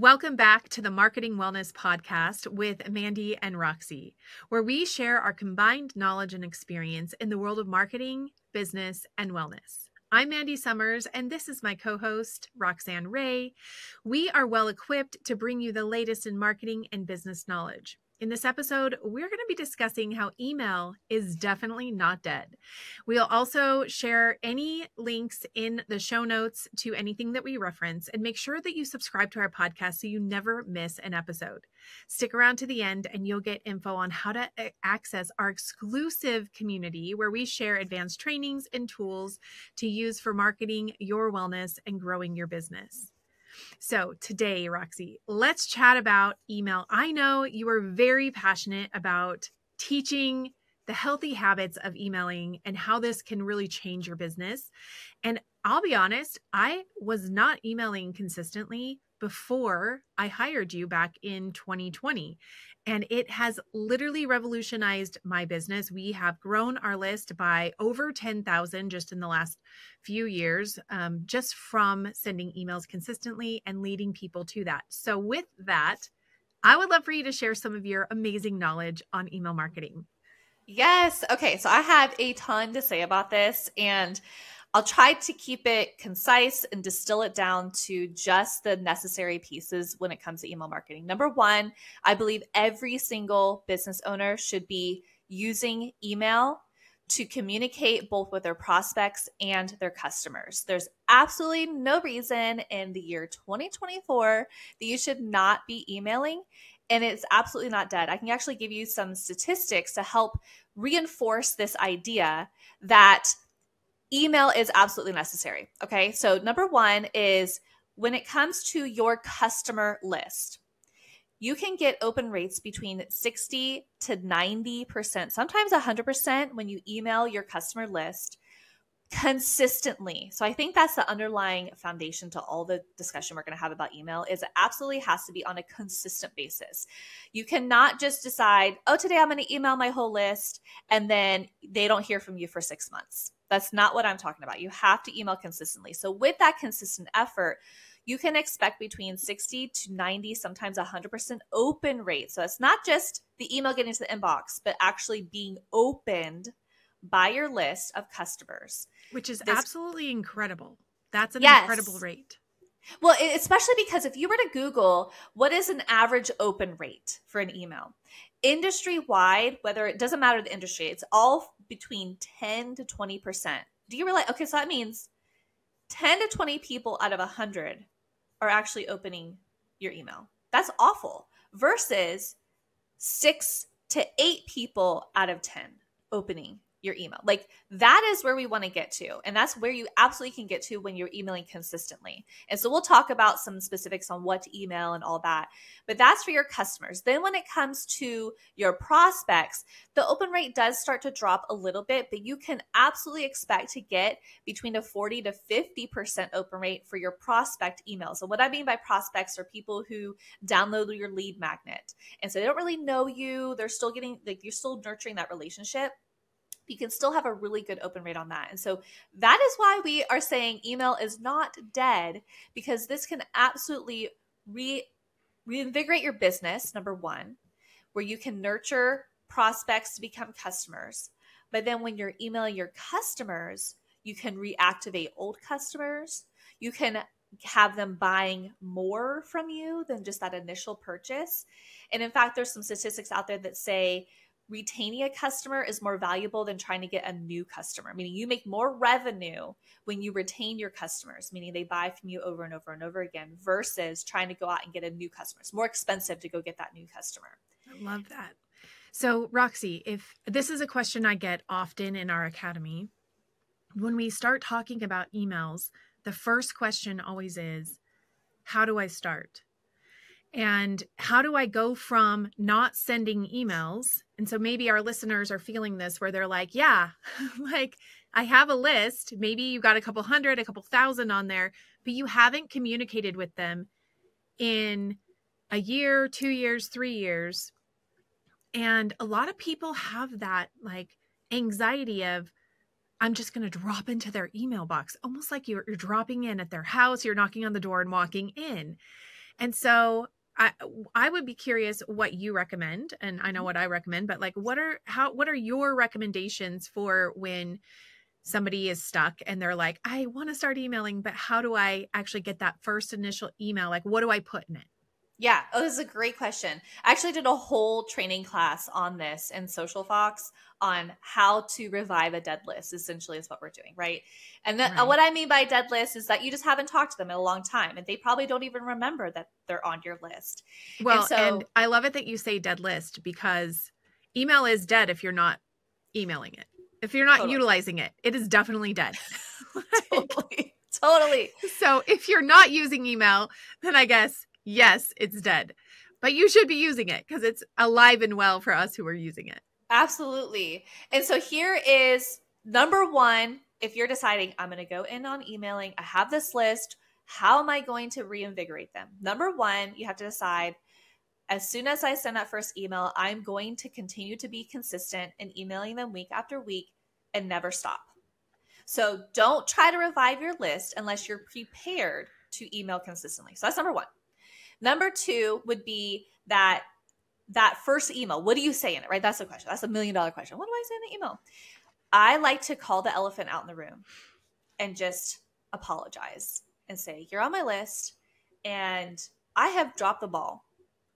Welcome back to the Marketing Wellness Podcast with Mandy and Roxy, where we share our combined knowledge and experience in the world of marketing, business, and wellness. I'm Mandy Sommers, and this is my co host, Roxanna Ray. We are well equipped to bring you the latest in marketing and business knowledge. In this episode, we're going to be discussing how email is definitely not dead. We'll also share any links in the show notes to anything that we reference and make sure that you subscribe to our podcast so you never miss an episode. Stick around to the end and you'll get info on how to access our exclusive community where we share advanced trainings and tools to use for marketing your wellness and growing your business. So, today, Roxy, let's chat about email. I know you are very passionate about teaching the healthy habits of emailing and how this can really change your business. And I'll be honest, I was not emailing consistently before I hired you back in 2020 and it has literally revolutionized my business. We have grown our list by over 10,000 just in the last few years, um, just from sending emails consistently and leading people to that. So, with that, I would love for you to share some of your amazing knowledge on email marketing. Yes. Okay. So, I have a ton to say about this. And I'll try to keep it concise and distill it down to just the necessary pieces when it comes to email marketing. Number one, I believe every single business owner should be using email to communicate both with their prospects and their customers. There's absolutely no reason in the year 2024 that you should not be emailing. And it's absolutely not dead. I can actually give you some statistics to help reinforce this idea that email is absolutely necessary. Okay. So, number one is when it comes to your customer list, you can get open rates between 60 to 90%, sometimes 100% when you email your customer list consistently. So I think that's the underlying foundation to all the discussion we're going to have about email is it absolutely has to be on a consistent basis. You cannot just decide, "Oh, today I'm going to email my whole list," and then they don't hear from you for 6 months. That's not what I'm talking about. You have to email consistently. So with that consistent effort, you can expect between 60 to 90, sometimes 100% open rate. So it's not just the email getting to the inbox, but actually being opened by your list of customers. Which is this, absolutely incredible. That's an yes. incredible rate. Well, especially because if you were to Google what is an average open rate for an email, industry wide, whether it doesn't matter the industry, it's all between 10 to 20%. Do you realize? Okay, so that means 10 to 20 people out of 100 are actually opening your email. That's awful. Versus six to eight people out of 10 opening your email. Like that is where we want to get to. And that's where you absolutely can get to when you're emailing consistently. And so we'll talk about some specifics on what to email and all that. But that's for your customers. Then when it comes to your prospects, the open rate does start to drop a little bit, but you can absolutely expect to get between a 40 to 50% open rate for your prospect emails. So what I mean by prospects are people who download your lead magnet. And so they don't really know you. They're still getting like you're still nurturing that relationship you can still have a really good open rate on that. And so that is why we are saying email is not dead because this can absolutely re reinvigorate your business, number one, where you can nurture prospects to become customers. But then when you're emailing your customers, you can reactivate old customers. You can have them buying more from you than just that initial purchase. And in fact, there's some statistics out there that say retaining a customer is more valuable than trying to get a new customer, meaning you make more revenue when you retain your customers, meaning they buy from you over and over and over again versus trying to go out and get a new customer. It's more expensive to go get that new customer. I love that. So, Roxy, if this is a question I get often in our academy, when we start talking about emails, the first question always is, How do I start? And how do I go from not sending emails? And so maybe our listeners are feeling this where they're like, yeah, like I have a list. Maybe you got a couple hundred, a couple thousand on there, but you haven't communicated with them in a year, two years, three years. And a lot of people have that like anxiety of, I'm just going to drop into their email box, almost like you're, you're dropping in at their house, you're knocking on the door and walking in. And so I I would be curious what you recommend and I know mm-hmm. what I recommend but like what are how what are your recommendations for when somebody is stuck and they're like I want to start emailing but how do I actually get that first initial email like what do I put in it? Yeah, oh, this is a great question. I actually did a whole training class on this in Social Fox on how to revive a dead list, essentially, is what we're doing, right? And the, right. what I mean by dead list is that you just haven't talked to them in a long time and they probably don't even remember that they're on your list. Well, and, so, and I love it that you say dead list because email is dead if you're not emailing it. If you're not totally. utilizing it, it is definitely dead. totally. Totally. So if you're not using email, then I guess yes, it's dead. But you should be using it because it's alive and well for us who are using it. Absolutely. And so here is number one if you're deciding, I'm going to go in on emailing, I have this list, how am I going to reinvigorate them? Number one, you have to decide as soon as I send that first email, I'm going to continue to be consistent in emailing them week after week and never stop. So don't try to revive your list unless you're prepared to email consistently. So that's number one. Number two would be that that first email. What do you say in it? Right? That's the question. That's a million dollar question. What do I say in the email? I like to call the elephant out in the room and just apologize and say, "You're on my list, and I have dropped the ball.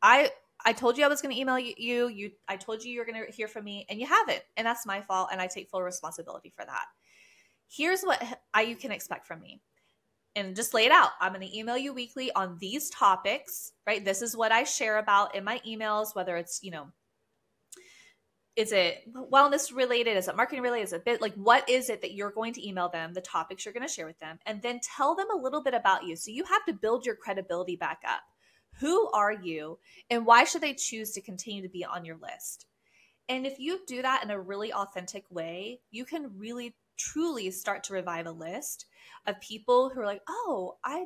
I I told you I was going to email you. You I told you you're going to hear from me, and you haven't, and that's my fault, and I take full responsibility for that. Here's what I, you can expect from me and just lay it out. I'm going to email you weekly on these topics, right? This is what I share about in my emails, whether it's, you know, is it wellness related? Is it marketing related? Is it bit like what is it that you're going to email them, the topics you're going to share with them, and then tell them a little bit about you. So you have to build your credibility back up. Who are you and why should they choose to continue to be on your list? And if you do that in a really authentic way, you can really truly start to revive a list of people who are like, oh, I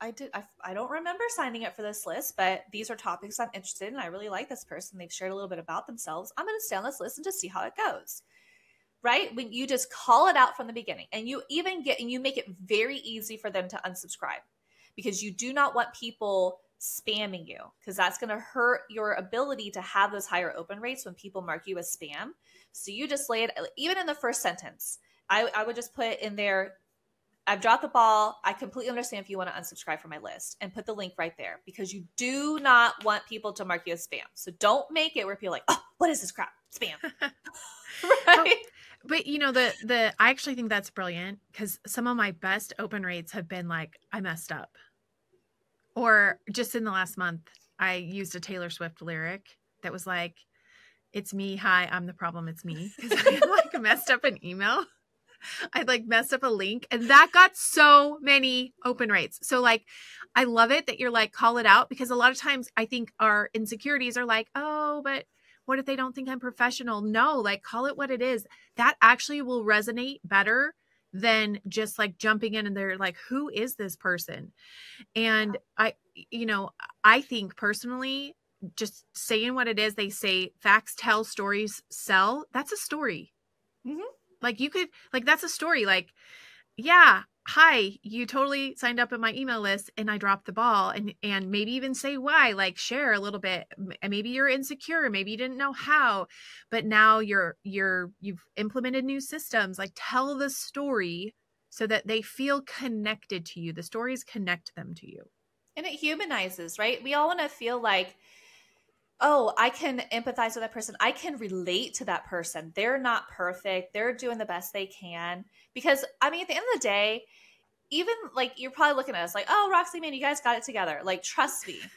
I did I, I don't remember signing up for this list, but these are topics I'm interested in. I really like this person. They've shared a little bit about themselves. I'm going to stay on this list and just see how it goes. Right? When you just call it out from the beginning and you even get and you make it very easy for them to unsubscribe because you do not want people spamming you because that's going to hurt your ability to have those higher open rates when people mark you as spam. So you just lay it even in the first sentence. I, I would just put in there I've dropped the ball. I completely understand if you want to unsubscribe from my list and put the link right there because you do not want people to mark you as spam. So don't make it where people are like, oh, what is this crap? Spam. right. but you know, the the I actually think that's brilliant because some of my best open rates have been like, I messed up. Or just in the last month, I used a Taylor Swift lyric that was like, It's me, hi, I'm the problem, it's me. Because I like messed up an email. I like messed up a link and that got so many open rates. So like I love it that you're like call it out because a lot of times I think our insecurities are like, "Oh, but what if they don't think I'm professional?" No, like call it what it is. That actually will resonate better than just like jumping in and they're like, "Who is this person?" And I you know, I think personally just saying what it is, they say facts tell, stories sell. That's a story. Mm-hmm. Like you could like that's a story. Like, yeah, hi, you totally signed up in my email list and I dropped the ball and and maybe even say why, like share a little bit. Maybe you're insecure, maybe you didn't know how, but now you're you're you've implemented new systems. Like tell the story so that they feel connected to you. The stories connect them to you. And it humanizes, right? We all want to feel like oh, I can empathize with that person. I can relate to that person. They're not perfect. They're doing the best they can. Because, I mean, at the end of the day, even like you're probably looking at us like, oh, Roxy, man, you guys got it together. Like, trust me.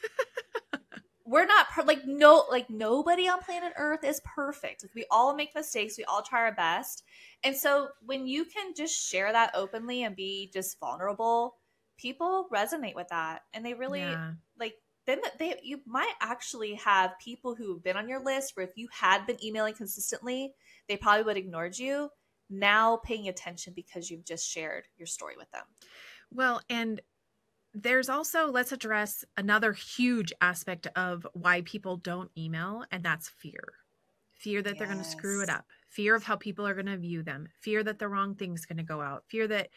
We're not per- like no like nobody on planet Earth is perfect. Like we all make mistakes. We all try our best. And so when you can just share that openly and be just vulnerable, people resonate with that and they really yeah. like then they you might actually have people who have been on your list where if you had been emailing consistently, they probably would have ignored you. Now paying attention because you've just shared your story with them. Well, and there's also let's address another huge aspect of why people don't email, and that's fear. Fear that yes. they're going to screw it up. Fear of how people are going to view them. Fear that the wrong thing's going to go out. Fear that,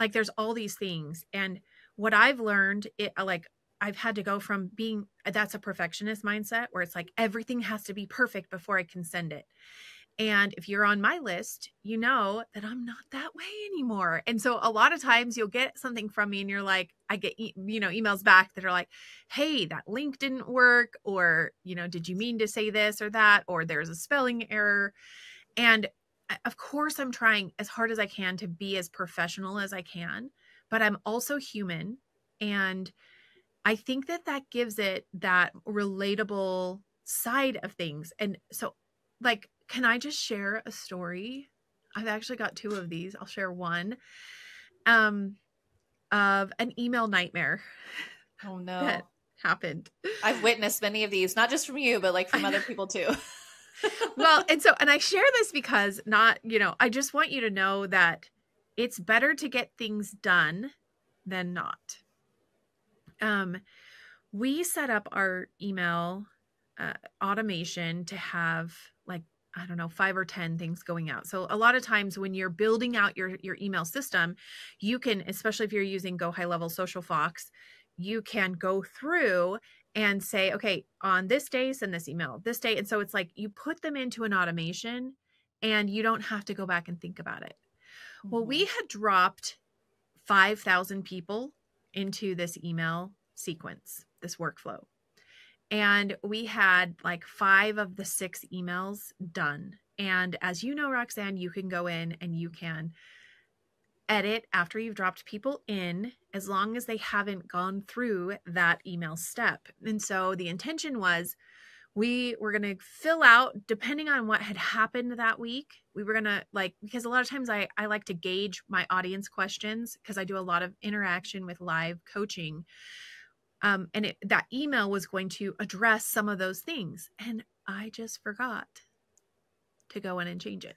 like, there's all these things. And what I've learned, it like I've had to go from being uh, that's a perfectionist mindset where it's like everything has to be perfect before I can send it. And if you're on my list, you know that I'm not that way anymore. And so a lot of times you'll get something from me and you're like, I get, you know, emails back that are like, hey, that link didn't work. Or, you know, did you mean to say this or that? Or there's a spelling error. And uh, of course, I'm trying as hard as I can to be as professional as I can, but I'm also human. And I think that that gives it that relatable side of things. And so, like, can I just share a story? I've actually got two of these. I'll share one um, of an email nightmare. Oh, no. That happened. I've witnessed many of these, not just from you, but like from other people too. well, and so, and I share this because not, you know, I just want you to know that it's better to get things done than not. Um, we set up our email uh, automation to have like I don't know, five or 10 things going out. So a lot of times when you're building out your, your email system, you can, especially if you're using Go High Level Social Fox, you can go through and say, okay, on this day, send this email, this day. And so it's like you put them into an automation and you don't have to go back and think about it. Mm-hmm. Well, we mm-hmm. had dropped 5,000 people into this email sequence, this workflow. And we had like five of the six emails done. And as you know roxanne you can go in and you can edit after you've dropped people in as long as they haven't gone through that email step. And so the intention was we were going to fill out depending on what had happened that week we were going to like because a lot of times i i like to gauge my audience questions because i do a lot of interaction with live coaching um, and it, that email was going to address some of those things and i just forgot to go in and change it.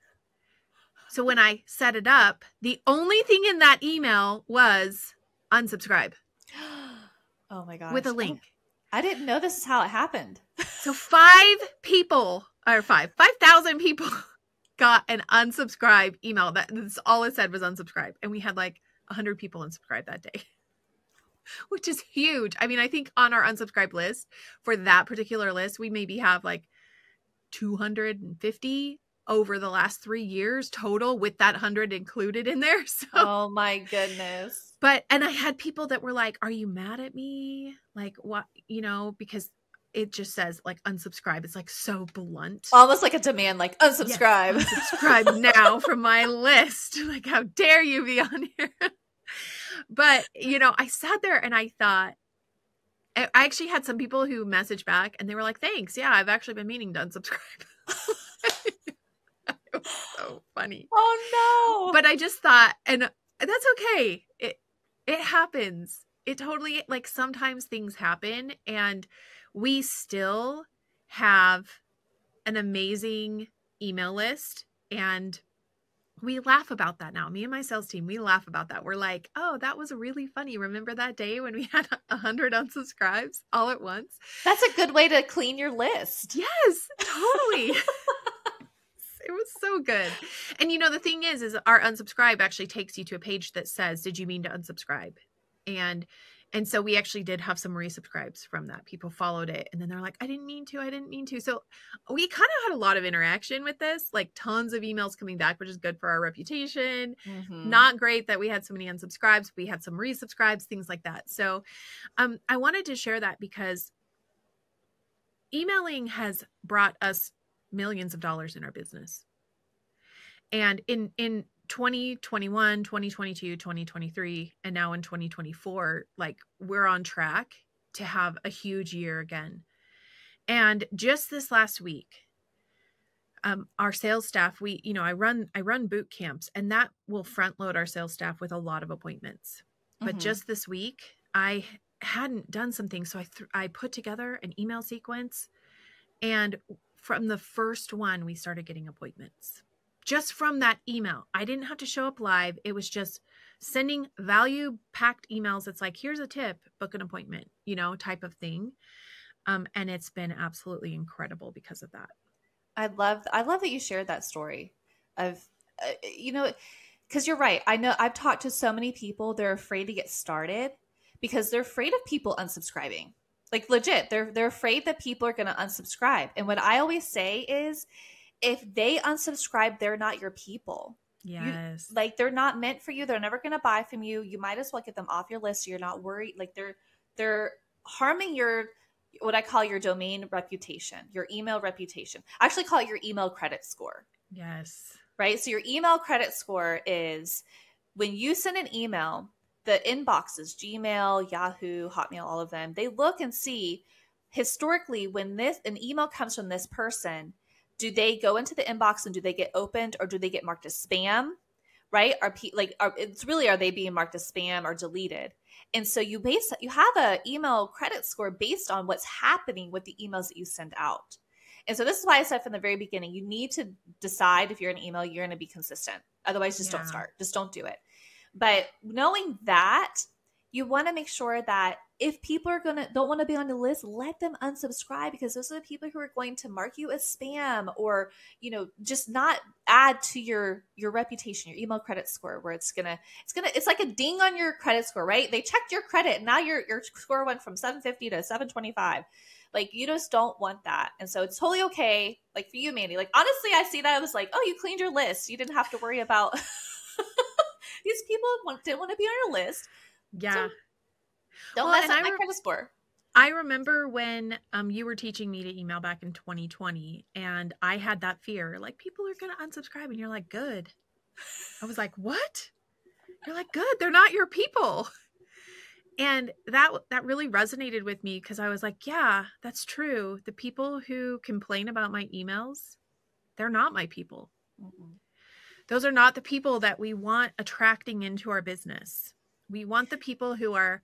So when i set it up the only thing in that email was unsubscribe. Oh my god with a link I didn't know this is how it happened. so five people or five five thousand people got an unsubscribe email that that's all it said was unsubscribe and we had like 100 people unsubscribe that day which is huge. I mean, I think on our unsubscribe list for that particular list, we maybe have like 250 over the last three years total with that 100 included in there. So, oh my goodness. But, and I had people that were like, Are you mad at me? Like, what, you know, because it just says like unsubscribe. It's like so blunt. Almost like a demand, like unsubscribe. Yes, unsubscribe now from my list. Like, how dare you be on here? but you know, I sat there and I thought, I actually had some people who messaged back and they were like, "Thanks, yeah, I've actually been meaning to unsubscribe." it was so funny. Oh no! But I just thought, and that's okay. It it happens. It totally like sometimes things happen, and we still have an amazing email list and we laugh about that now. Me and my sales team, we laugh about that. We're like, oh, that was really funny. Remember that day when we had a hundred unsubscribes all at once? That's a good way to clean your list. Yes, totally. it was so good. And you know, the thing is, is our unsubscribe actually takes you to a page that says, Did you mean to unsubscribe? And and so we actually did have some resubscribes from that. People followed it and then they're like, I didn't mean to, I didn't mean to. So we kind of had a lot of interaction with this, like tons of emails coming back, which is good for our reputation. Mm-hmm. Not great that we had so many unsubscribes. We had some resubscribes, things like that. So um, I wanted to share that because emailing has brought us millions of dollars in our business. And in in 2021 2022 2023 and now in 2024 like we're on track to have a huge year again and just this last week um, our sales staff we you know i run i run boot camps and that will front load our sales staff with a lot of appointments but mm-hmm. just this week i hadn't done something so i th- i put together an email sequence and from the first one we started getting appointments just from that email. I didn't have to show up live. It was just sending value packed emails. It's like, here's a tip, book an appointment, you know, type of thing. Um, and it's been absolutely incredible because of that. I love, I love that you shared that story of, uh, you know, because you're right. I know I've talked to so many people, they're afraid to get started because they're afraid of people unsubscribing. Like legit, they're they're afraid that people are going to unsubscribe. And what I always say is if they unsubscribe, they're not your people. Yes. You, like they're not meant for you. They're never going to buy from you. You might as well get them off your list so you're not worried. Like they're they're harming your what I call your domain reputation, your email reputation. I actually call it your email credit score. Yes. Right? So your email credit score is when you send an email, the inboxes, Gmail, Yahoo, Hotmail, all of them, they look and see historically when this an email comes from this person, do they go into the inbox and do they get opened or do they get marked as spam? Right? Are pe- like are, it's really are they being marked as spam or deleted? And so you base you have a email credit score based on what's happening with the emails that you send out. And so this is why I said from the very beginning, you need to decide if you're an email, you're going to be consistent. Otherwise, just yeah. don't start. Just don't do it. But knowing that, you want to make sure that if people are gonna don't want to be on the list, let them unsubscribe because those are the people who are going to mark you as spam or you know just not add to your your reputation, your email credit score, where it's gonna it's gonna it's like a ding on your credit score, right? They checked your credit and now your your score went from 750 to 725. Like you just don't want that. And so it's totally okay. Like for you, Mandy, like honestly, I see that I was like, oh, you cleaned your list. You didn't have to worry about these people didn't want to be on your list. Yeah. So don't well, mess up I my re- credit score. I remember when um, you were teaching me to email back in 2020, and I had that fear like, people are going to unsubscribe. And you're like, good. I was like, what? You're like, good. They're not your people. And that that really resonated with me because I was like, yeah, that's true. The people who complain about my emails, they're not my people. Mm-hmm. Those are not the people that we want attracting into our business. We want the people who are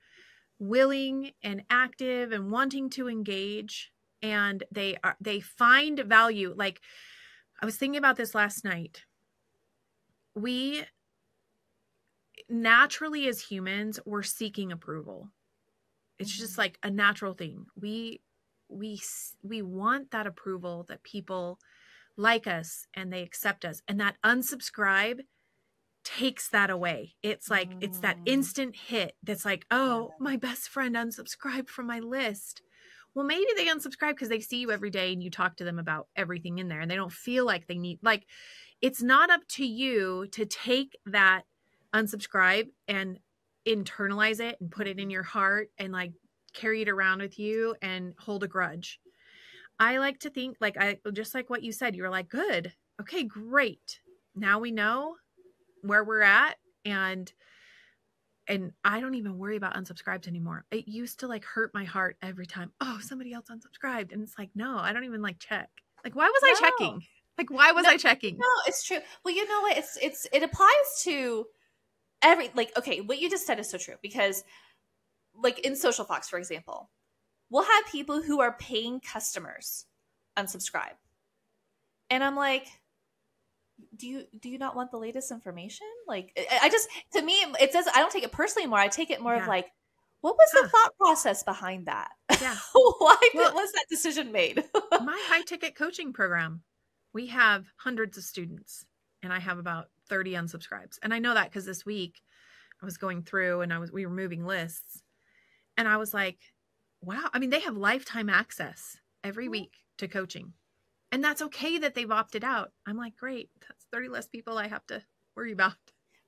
willing and active and wanting to engage and they are they find value like i was thinking about this last night we naturally as humans we're seeking approval it's just mm-hmm. like a natural thing we we we want that approval that people like us and they accept us and that unsubscribe takes that away. It's like mm. it's that mm. instant hit that's like, "Oh, my best friend unsubscribed from my list." Well, maybe they unsubscribe because they see you every day and you talk to them about everything in there and they don't feel like they need like it's not up to you to take that unsubscribe and internalize it and put it in your heart and like carry it around with you and hold a grudge. I like to think like I just like what you said, you were like, good. Okay, great. Now we know where we're at and and I don't even worry about unsubscribes anymore. It used to like hurt my heart every time. Oh, somebody else unsubscribed. And it's like, no, I don't even like check. Like, why was no. I checking? Like, why was no, I checking? No, it's true. Well, you know what? It's it's it applies to every like okay, what you just said is so true because like in Social Fox, for example, we'll have people who are paying customers unsubscribe. And I'm like, do you do you not want the latest information? Like I just to me it says I don't take it personally more. I take it more yeah. of like what was huh. the thought process behind that? Yeah. Why well, was that decision made? my high ticket coaching program, we have hundreds of students and I have about 30 unsubscribes. And I know that because this week I was going through and I was we were moving lists and I was like, wow, I mean they have lifetime access every week to coaching. And that's okay that they've opted out. I'm like, great. That's 30 less people I have to worry about.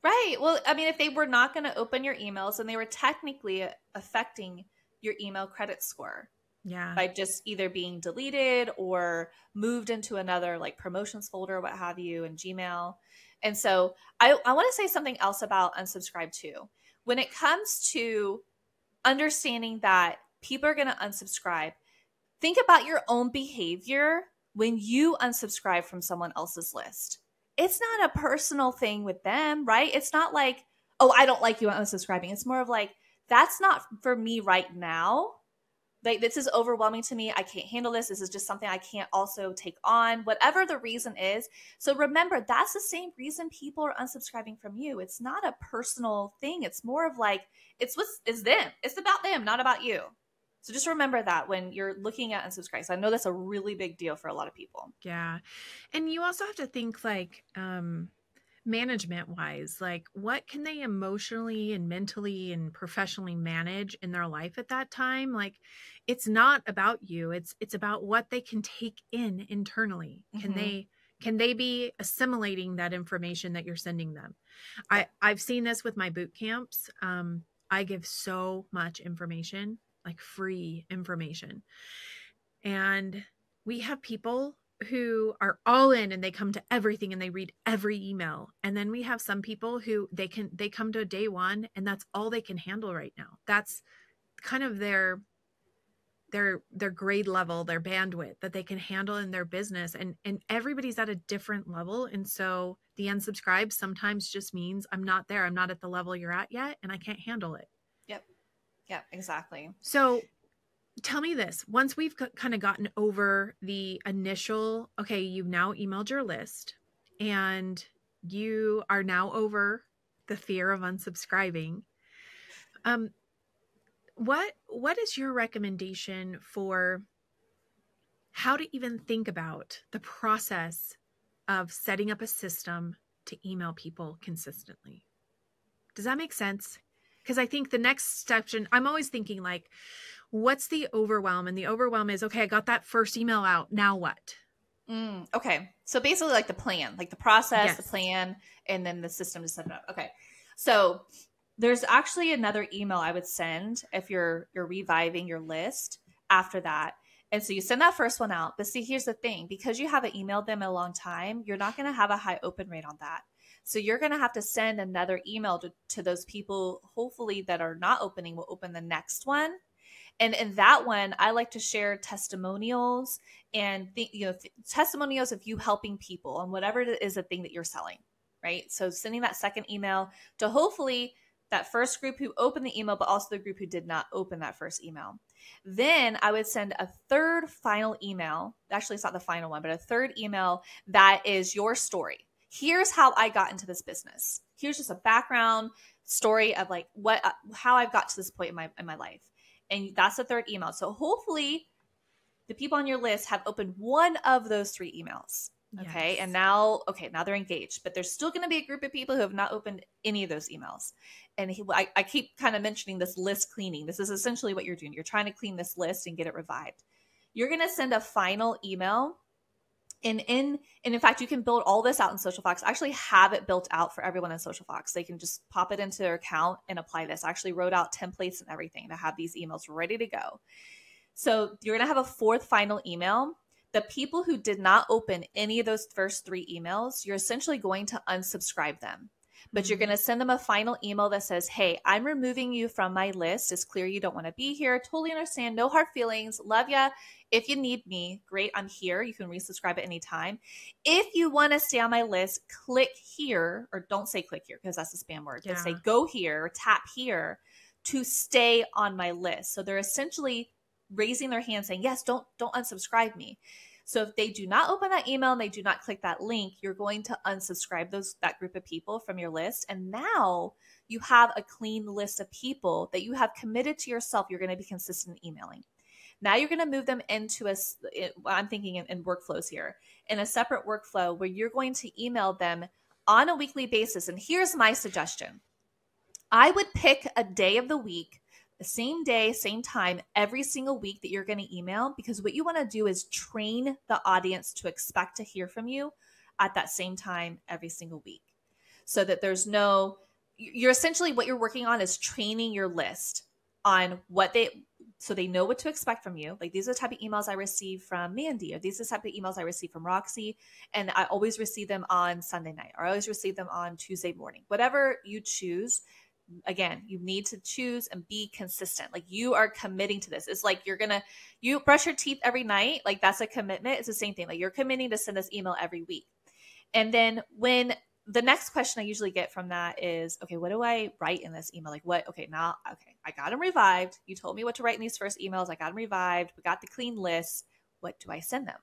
Right. Well, I mean, if they were not going to open your emails and they were technically uh, affecting your email credit score. Yeah. By just either being deleted or moved into another like promotions folder, what have you, in Gmail. And so I, I want to say something else about unsubscribe too. When it comes to understanding that people are going to unsubscribe, think about your own behavior when you unsubscribe from someone else's list. It's not a personal thing with them, right? It's not like, oh, I don't like you unsubscribing. It's more of like, that's not for me right now. Like, this is overwhelming to me. I can't handle this. This is just something I can't also take on, whatever the reason is. So remember, that's the same reason people are unsubscribing from you. It's not a personal thing. It's more of like, it's what's is them. It's about them, not about you. So just remember that when you're looking at unsubscribes. I know that's a really big deal for a lot of people. Yeah. And you also have to think like um management wise like what can they emotionally and mentally and professionally manage in their life at that time like it's not about you it's it's about what they can take in internally can mm-hmm. they can they be assimilating that information that you're sending them i i've seen this with my boot camps um i give so much information like free information. And we have people who are all in and they come to everything and they read every email. And then we have some people who they can they come to day one and that's all they can handle right now. That's kind of their their their grade level their bandwidth that they can handle in their business. And and everybody's at a different level. And so the unsubscribe sometimes just means i'm not there. I'm not at the level you're at yet and i can't handle it yep exactly. So tell me this. Once we've kind of gotten over the initial okay you've now emailed your list and you are now over the fear of unsubscribing um what what is your recommendation for how to even think about the process of setting up a system to email people consistently? Does that make sense because i think the next step i'm always thinking like what's the overwhelm? And the overwhelm is okay, I got that first email out. Now what? Mm, okay. So basically, like the plan, like the process, yes. the plan, and then the system to set it up. Okay. So there's actually another email I would send if you're you're reviving your list after that. And so you send that first one out. But see, here's the thing because you haven't emailed them in a long time, you're not going to have a high open rate on that. So you're going to have to send another email to, to those people, hopefully, that are not opening, will open the next one. And in that one i like to share testimonials and th- you know th- testimonials of you helping people on whatever it is the thing that you're selling right? So sending that second email to hopefully that first group who opened the email but also the group who did not open that first email. Then i would send a third final email. Actually it's not the final one but a third email that is your story here's how i got into this business here's just a background story of like what uh, how i've got to this point in my in my life and that's the third email. So hopefully the people on your list have opened one of those three emails. Okay. Yes. And now, okay, now they're engaged, but there's still going to be a group of people who have not opened any of those emails. And he, I, I keep kind of mentioning this list cleaning. This is essentially what you're doing. You're trying to clean this list and get it revived. You're going to send a final email and in and in fact you can build all this out in social fox. I actually have it built out for everyone in social fox. They can just pop it into their account and apply this. I actually wrote out templates and everything to have these emails ready to go. So you're going to have a fourth final email. The people who did not open any of those first three emails you're essentially going to unsubscribe them but you're mm-hmm. going to send them a final email that says, Hey, I'm removing you from my list. It's clear you don't want to be here. Totally understand. No hard feelings. Love ya. If you need me, great. I'm here. You can resubscribe at any time. If you want to stay on my list, click here, or don't say click here because that's a spam word. Yeah. But say go here or tap here to stay on my list. So they're essentially raising their hand saying, Yes, don't don't unsubscribe me. So if they do not open that email and they do not click that link, you're going to unsubscribe those that group of people from your list. And now you have a clean list of people that you have committed to yourself you're going to be consistent in emailing. Now you're going to move them into a, I'm thinking in, in workflows here, in a separate workflow where you're going to email them on a weekly basis. And here's my suggestion I would pick a day of the week same day, same time, every single week that you're going to email because what you want to do is train the audience to expect to hear from you at that same time every single week so that there's no you're essentially what you're working on is training your list on what they so they know what to expect from you. Like these are the type of emails I receive from Mandy, or these are the type of emails I receive from Roxy, and I always receive them on Sunday night, or I always receive them on Tuesday morning. Whatever you choose, again you need to choose and be consistent. Like you are committing to this. It's like you're gonna you brush your teeth every night. Like that's a commitment. It's the same thing. Like you're committing to send this email every week. And then when the next question i usually get from that is okay what do i write in this email? Like what okay now okay i got them revived. You told me what to write in these first emails. I got them revived. We got the clean list. What do i send them?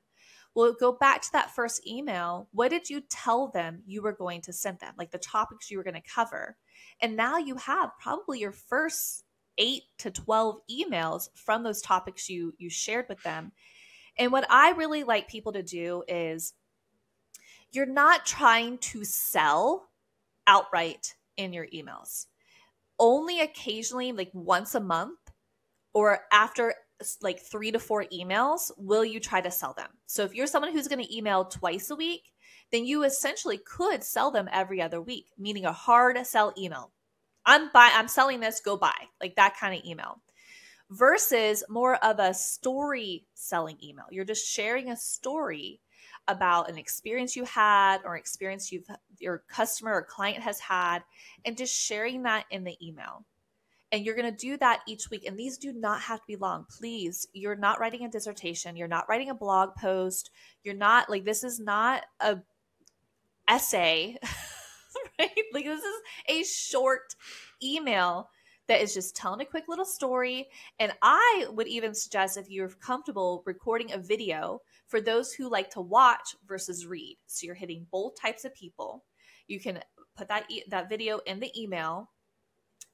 Well, go back to that first email. What did you tell them you were going to send them? Like the topics you were going to cover. And now you have probably your first eight to 12 emails from those topics you you shared with them. And what I really like people to do is you're not trying to sell outright in your emails. Only occasionally, like once a month or after like three to four emails, will you try to sell them. So if you're someone who's going to email twice a week, then you essentially could sell them every other week, meaning a hard sell email. I'm buy I'm selling this, go buy. Like that kind of email. Versus more of a story selling email. You're just sharing a story about an experience you had or experience you've your customer or client has had and just sharing that in the email and you're going to do that each week and these do not have to be long please you're not writing a dissertation you're not writing a blog post you're not like this is not a essay right like this is a short email that is just telling a quick little story and i would even suggest if you're comfortable recording a video for those who like to watch versus read so you're hitting both types of people you can put that e- that video in the email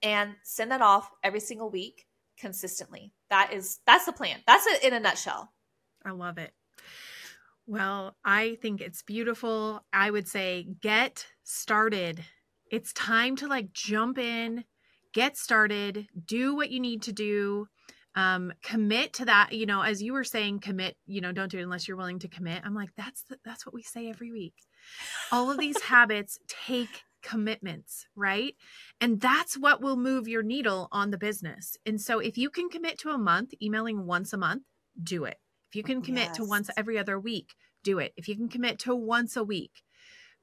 and send that off every single week consistently. That is that's the plan. That's it in a nutshell. I love it. Well, I think it's beautiful. I would say get started. It's time to like jump in, get started, do what you need to do. Um, commit to that, you know, as you were saying, commit, you know, don't do it unless you're willing to commit. I'm like, that's the, that's what we say every week. All of these habits take commitments, right? And that's what will move your needle on the business. And so if you can commit to a month, emailing once a month, do it. If you can commit yes. to once every other week, do it. If you can commit to once a week,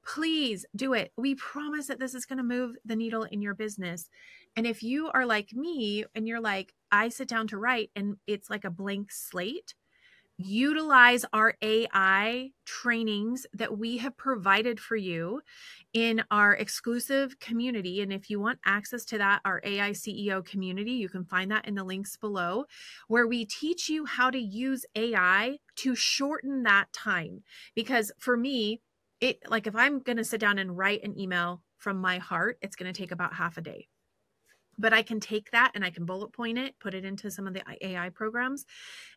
please do it. We promise that this is going to move the needle in your business. And if you are like me and you're like, I sit down to write and it's like a blank slate, utilize our AI trainings that we have provided for you in our exclusive community. And if you want access to that, our AI CEO community, you can find that in the links below, where we teach you how to use AI to shorten that time. Because for me, it like if I'm going to sit down and write an email from my heart, it's going to take about half a day but I can take that and I can bullet point it, put it into some of the AI programs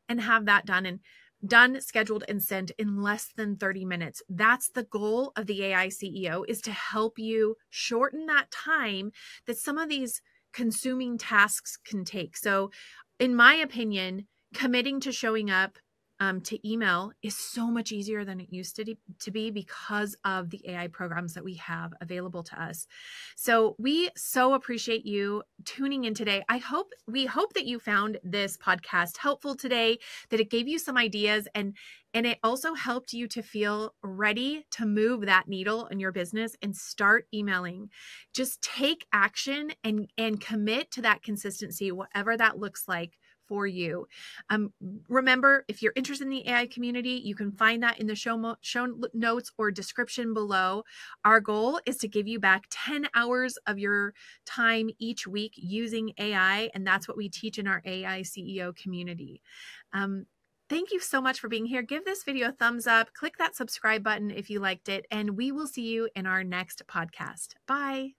and have that done and done, scheduled and sent in less than 30 minutes. That's the goal of the AI CEO is to help you shorten that time that some of these consuming tasks can take. So in my opinion, committing to showing up um, to email is so much easier than it used to, to be because of the AI programs that we have available to us. So we so appreciate you tuning in today. I hope we hope that you found this podcast helpful today, that it gave you some ideas and and it also helped you to feel ready to move that needle in your business and start emailing. Just take action and and commit to that consistency, whatever that looks like for you. Um, remember, if you're interested in the AI community, you can find that in the show, mo- show notes or description below. Our goal is to give you back 10 hours of your time each week using AI, and that's what we teach in our AI CEO community. Um, Thank you so much for being here. Give this video a thumbs up, click that subscribe button if you liked it, and we will see you in our next podcast. Bye.